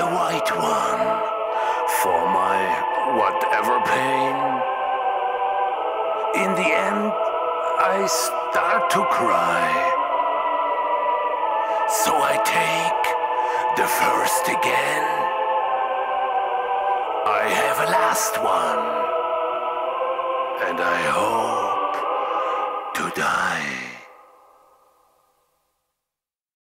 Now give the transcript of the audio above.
The white one for my whatever pain. In the end, I start to cry. So I take the first again. I have a last one, and I hope to die.